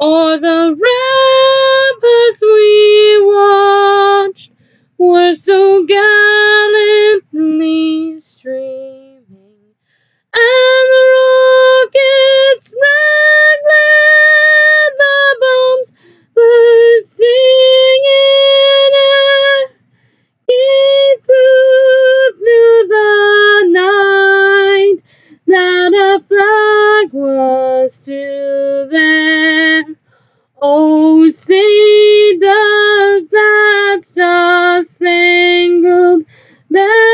O'er the ramparts we watched were so gallantly streaming, and the rockets raglan, the bombs were singing gave proof through the night that a flag was still there. Oh, say does that star-spangled banner